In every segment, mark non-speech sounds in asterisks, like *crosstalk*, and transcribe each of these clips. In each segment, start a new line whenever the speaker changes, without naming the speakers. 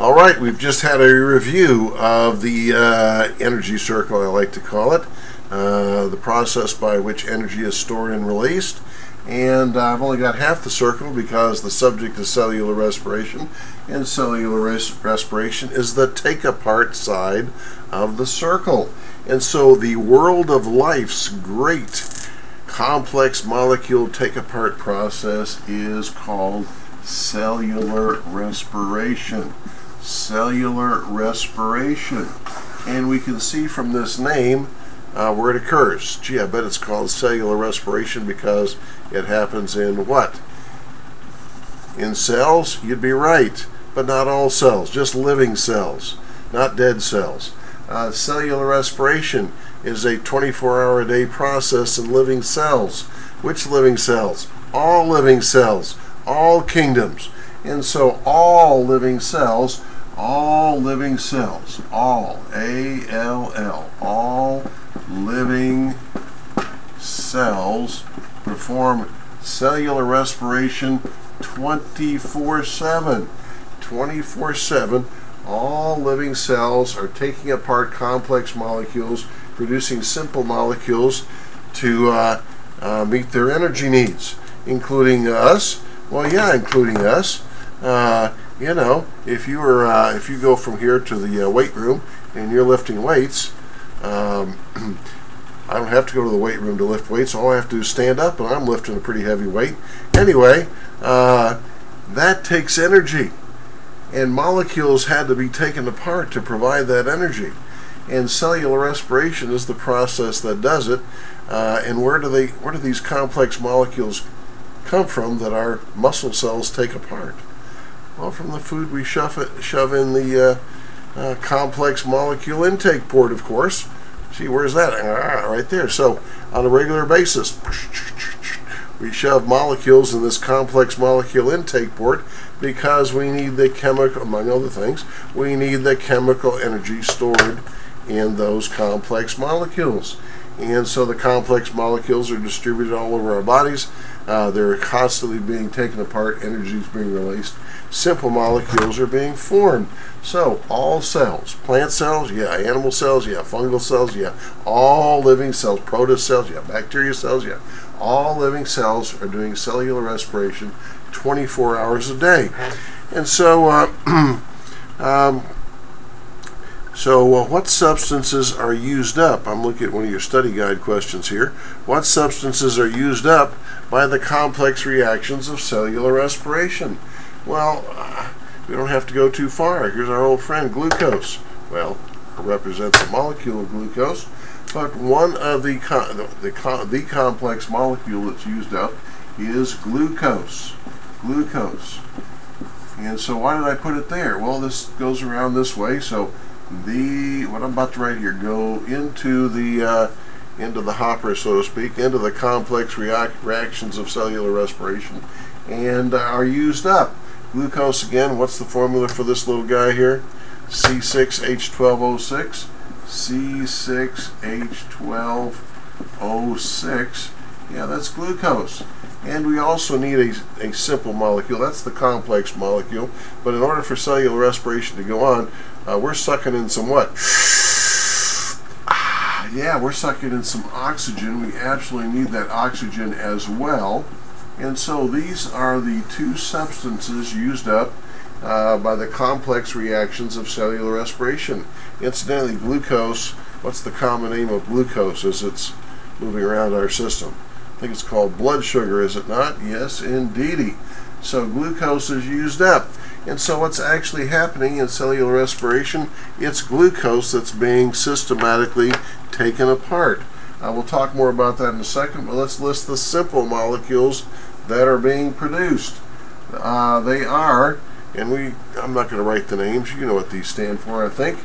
All right, we've just had a review of the uh, energy circle, I like to call it, uh, the process by which energy is stored and released. And I've only got half the circle because the subject is cellular respiration, and cellular res respiration is the take apart side of the circle. And so the world of life's great complex molecule take apart process is called cellular respiration cellular respiration. And we can see from this name uh, where it occurs. Gee, I bet it's called cellular respiration because it happens in what? In cells? You'd be right, but not all cells, just living cells, not dead cells. Uh, cellular respiration is a 24 hour a day process in living cells. Which living cells? All living cells, all kingdoms. And so all living cells all living cells, all, A-L-L, all living cells perform cellular respiration 24-7. 24-7, all living cells are taking apart complex molecules, producing simple molecules to uh, uh, meet their energy needs, including us. Well, yeah, including us. Uh, you know, if you are uh, if you go from here to the uh, weight room and you're lifting weights, um, *clears throat* I don't have to go to the weight room to lift weights. All I have to do is stand up, and I'm lifting a pretty heavy weight. Anyway, uh, that takes energy, and molecules had to be taken apart to provide that energy. And cellular respiration is the process that does it. Uh, and where do they where do these complex molecules come from that our muscle cells take apart? Well, from the food we shove, it, shove in the uh, uh, complex molecule intake port, of course. See, where's that? Ah, right there. So, on a regular basis, we shove molecules in this complex molecule intake port because we need the chemical, among other things, we need the chemical energy stored in those complex molecules. And so the complex molecules are distributed all over our bodies. Uh, they're constantly being taken apart, energy is being released simple molecules are being formed. So all cells, plant cells, yeah, animal cells, yeah, fungal cells, yeah, all living cells, protist cells, yeah, bacteria cells, yeah, all living cells are doing cellular respiration 24 hours a day. And so, uh, *clears throat* um, so uh, what substances are used up? I'm looking at one of your study guide questions here. What substances are used up by the complex reactions of cellular respiration? Well, uh, we don't have to go too far. Here's our old friend glucose. Well, it represents the molecule of glucose, but one of the, the, the, the complex molecule that's used up is glucose. Glucose. And so why did I put it there? Well, this goes around this way, so the, what I'm about to write here, go into the, uh, into the hopper, so to speak, into the complex reac reactions of cellular respiration, and uh, are used up. Glucose again, what's the formula for this little guy here? C6H12O6. C6H12O6. Yeah, that's glucose. And we also need a, a simple molecule. That's the complex molecule. But in order for cellular respiration to go on, uh, we're sucking in some what? Ah, yeah, we're sucking in some oxygen. We absolutely need that oxygen as well. And so these are the two substances used up uh, by the complex reactions of cellular respiration. Incidentally, glucose, what's the common name of glucose as it's moving around our system? I think it's called blood sugar, is it not? Yes, indeedy. So glucose is used up. And so what's actually happening in cellular respiration? It's glucose that's being systematically taken apart. Uh, we'll talk more about that in a second, but let's list the simple molecules that are being produced. Uh, they are, and we, I'm not going to write the names, you know what these stand for, I think.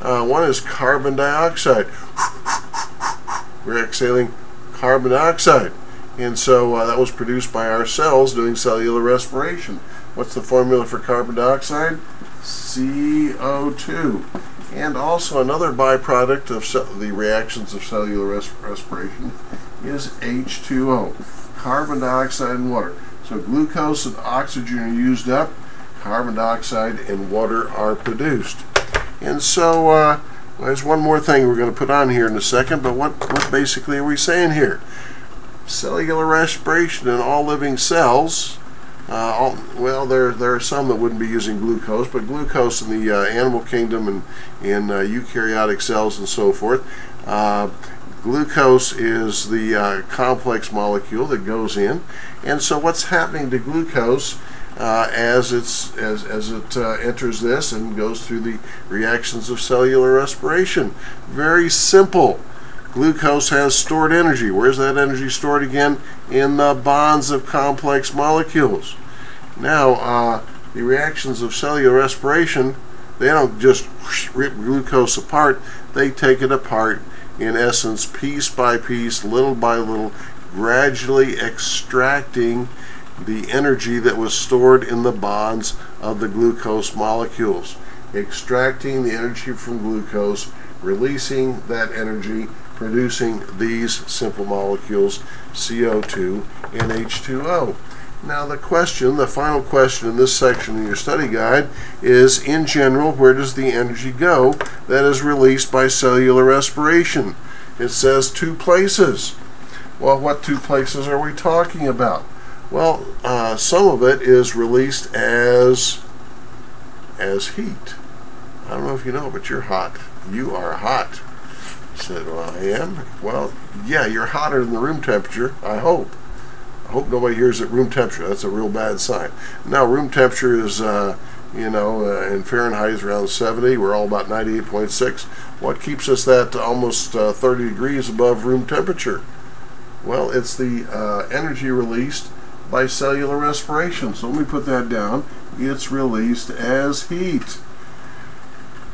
Uh, one is carbon dioxide. We're exhaling carbon dioxide. And so uh, that was produced by our cells doing cellular respiration. What's the formula for carbon dioxide? CO2. And also another byproduct of the reactions of cellular res respiration *laughs* is H2O carbon dioxide and water. So glucose and oxygen are used up. carbon dioxide and water are produced. And so uh, there's one more thing we're going to put on here in a second, but what, what basically are we saying here? Cellular respiration in all living cells. Uh, all, well, there there are some that wouldn't be using glucose, but glucose in the uh, animal kingdom and in uh, eukaryotic cells and so forth. Uh, glucose is the uh, complex molecule that goes in, and so what's happening to glucose uh, as it's as as it uh, enters this and goes through the reactions of cellular respiration. Very simple. Glucose has stored energy. Where's that energy stored again? In the bonds of complex molecules. Now, uh, the reactions of cellular respiration, they don't just rip glucose apart, they take it apart in essence, piece by piece, little by little, gradually extracting the energy that was stored in the bonds of the glucose molecules. Extracting the energy from glucose, releasing that energy, producing these simple molecules, CO2 and H2O. Now the question, the final question in this section of your study guide is, in general, where does the energy go that is released by cellular respiration? It says two places. Well, what two places are we talking about? Well, uh, some of it is released as as heat. I don't know if you know, but you're hot. You are hot. I said, well, I am. Well, yeah, you're hotter than the room temperature. I hope. I hope nobody here's at room temperature. That's a real bad sign. Now, room temperature is, uh, you know, uh, in Fahrenheit is around 70. We're all about 98.6. What keeps us that almost uh, 30 degrees above room temperature? Well, it's the uh, energy released by cellular respiration. So let me put that down. It's released as heat.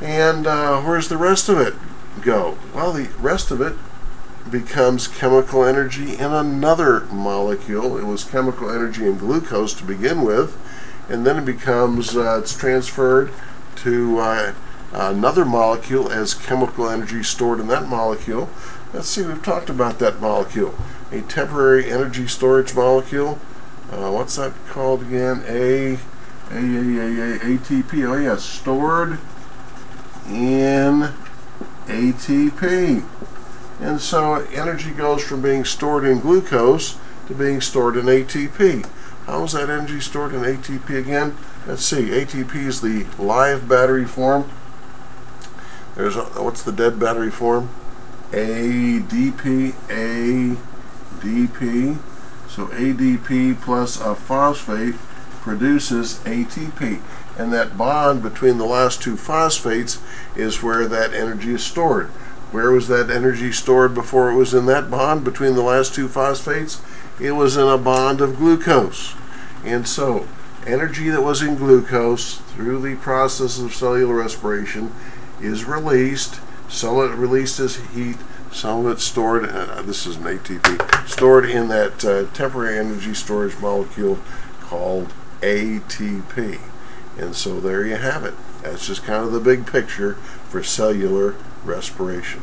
And uh, where's the rest of it go? Well, the rest of it becomes chemical energy in another molecule. It was chemical energy in glucose to begin with, and then it becomes, uh, it's transferred to uh, another molecule as chemical energy stored in that molecule. Let's see, we've talked about that molecule. A temporary energy storage molecule uh, what's that called again? A, A, A, A, A, ATP. Oh yeah, stored in ATP. And so energy goes from being stored in glucose to being stored in ATP. How is that energy stored in ATP again? Let's see. ATP is the live battery form. There's a, what's the dead battery form? ADP, ADP. So ADP plus a phosphate produces ATP. And that bond between the last two phosphates is where that energy is stored. Where was that energy stored before it was in that bond between the last two phosphates? It was in a bond of glucose. And so, energy that was in glucose through the process of cellular respiration is released. Of it releases heat, some of it stored, uh, this is an ATP, stored in that uh, temporary energy storage molecule called ATP. And so there you have it. That's just kind of the big picture for cellular respiration.